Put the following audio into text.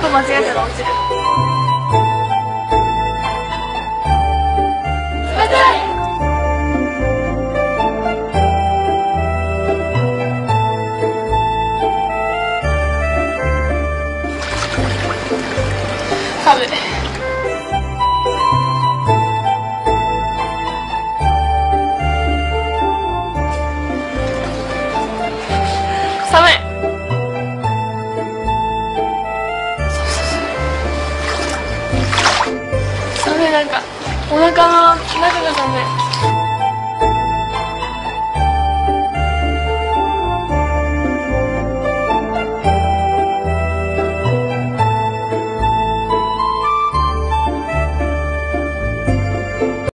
这么结实的东西